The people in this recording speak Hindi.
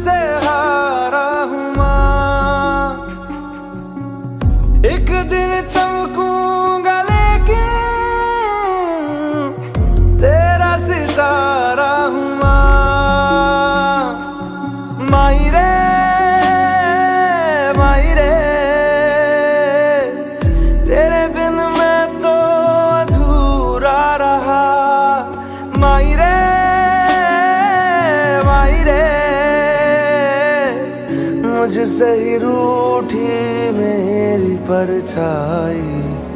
तुझसे हारा हूँ एक दिन चमकूँगा लेकिन तेरा सितारा हूँ माई रे माई रे तेरे बिन मैं तो अधूरा रहा। माई रे मुझसे ही रूठी मेरी परछाई।